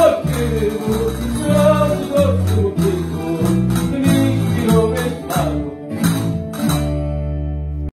What do you